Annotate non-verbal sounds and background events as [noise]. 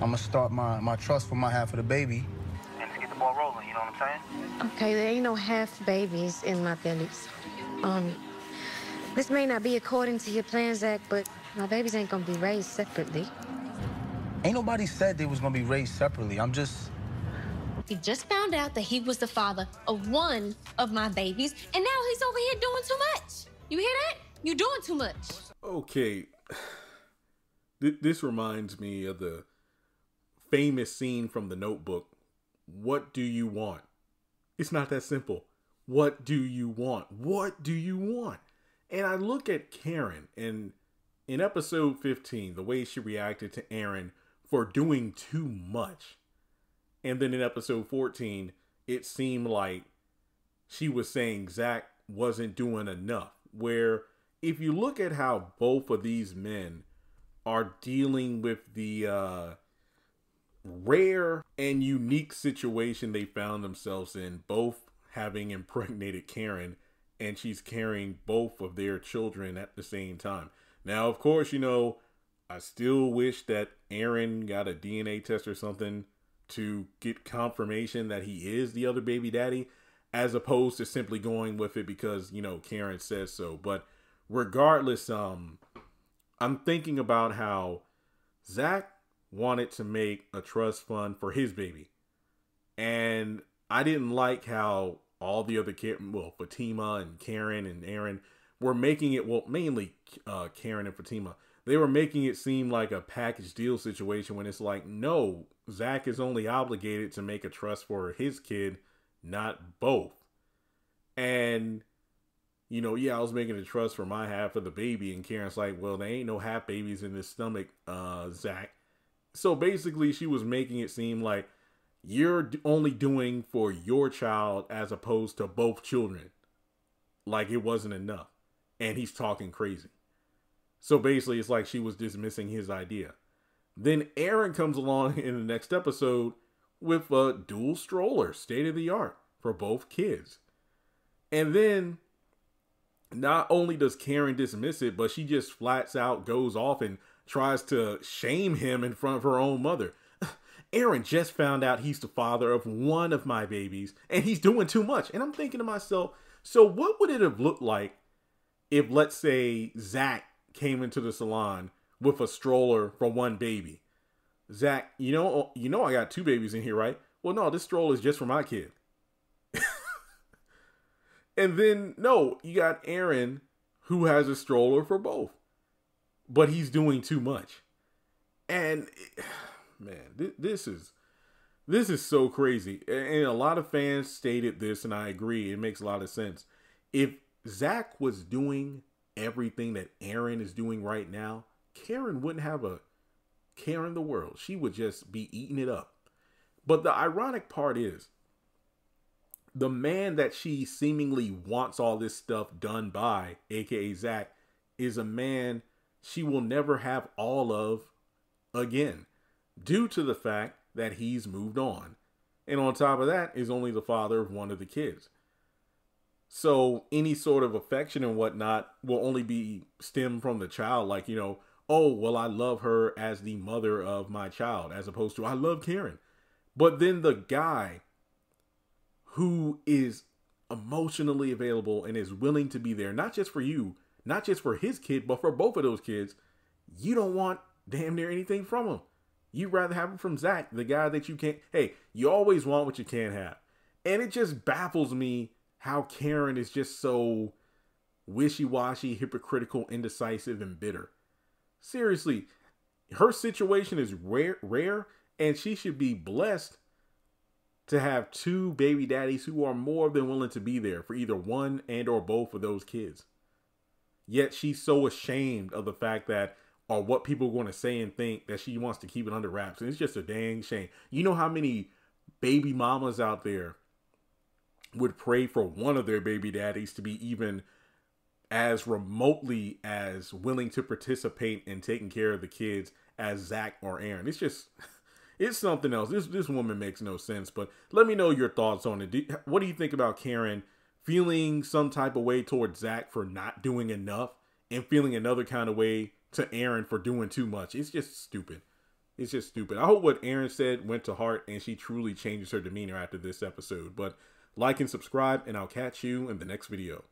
I'm gonna start my, my trust for my half of the baby. And just get the ball rolling, you know what I'm saying? Okay, there ain't no half babies in my bellies. Um, this may not be according to your plans, Zach, but my babies ain't gonna be raised separately. Ain't nobody said they was gonna be raised separately. I'm just He just found out that he was the father of one of my babies, and now he's over here doing too much. You hear that? You doing too much. Okay. [sighs] This reminds me of the famous scene from the notebook. What do you want? It's not that simple. What do you want? What do you want? And I look at Karen and in episode 15, the way she reacted to Aaron for doing too much. And then in episode 14, it seemed like she was saying Zach wasn't doing enough. Where if you look at how both of these men are dealing with the uh, rare and unique situation they found themselves in, both having [laughs] impregnated Karen and she's carrying both of their children at the same time. Now, of course, you know, I still wish that Aaron got a DNA test or something to get confirmation that he is the other baby daddy, as opposed to simply going with it because, you know, Karen says so. But regardless, um, I'm thinking about how Zach wanted to make a trust fund for his baby. And I didn't like how all the other kids, well, Fatima and Karen and Aaron were making it, well, mainly uh, Karen and Fatima, they were making it seem like a package deal situation when it's like, no, Zach is only obligated to make a trust for his kid, not both. And, you know, yeah, I was making a trust for my half of the baby, and Karen's like, well, there ain't no half babies in this stomach, uh, Zach. So basically, she was making it seem like you're only doing for your child as opposed to both children. Like it wasn't enough. And he's talking crazy. So basically, it's like she was dismissing his idea. Then Aaron comes along [laughs] in the next episode with a dual stroller, state of the art for both kids. And then not only does Karen dismiss it, but she just flats out goes off and tries to shame him in front of her own mother. [sighs] Aaron just found out he's the father of one of my babies and he's doing too much. And I'm thinking to myself, so what would it have looked like if, let's say, Zach came into the salon with a stroller for one baby? Zach, you know, you know, I got two babies in here, right? Well, no, this stroller is just for my kid. [laughs] and then, no, you got Aaron who has a stroller for both, but he's doing too much. And [sighs] man, th- this is this is so crazy. And a lot of fans stated this, and I agree. It makes a lot of sense. If Zach was doing everything that Aaron is doing right now, Karen wouldn't have a care in the world. She would just be eating it up. But the ironic part is, the man that she seemingly wants all this stuff done by, aka Zach, is a man she will never have all of again due to the fact that he's moved on. And on top of that is only the father of one of the kids. So any sort of affection and whatnot will only be stemmed from the child, like, you know, oh, well, I love her as the mother of my child, as opposed to I love Karen. But then the guy who is emotionally available and is willing to be there, not just for you, not just for his kid, but for both of those kids, you don't want damn near anything from him. You'd rather have it from Zach, the guy that you can't. Hey, you always want what you can't have. And it just baffles me how Karen is just so wishy washy, hypocritical, indecisive, and bitter. Seriously, her situation is rare, rare, and she should be blessed to have two baby daddies who are more than willing to be there for either one and or both of those kids. Yet she's so ashamed of the fact that or what people are going to say and think that she wants to keep it under wraps. And it's just a dang shame. You know how many baby mamas out there would pray for one of their baby daddies to be even as remotely as willing to participate in taking care of the kids as Zach or Aaron. It's just [laughs] it's something else. This this woman makes no sense. But let me know your thoughts on it. Do, what do you think about Karen feeling some type of way towards Zach for not doing enough, and feeling another kind of way to Aaron for doing too much? It's just stupid. It's just stupid. I hope what Aaron said went to heart and she truly changes her demeanor after this episode. But like and subscribe, and I'll catch you in the next video.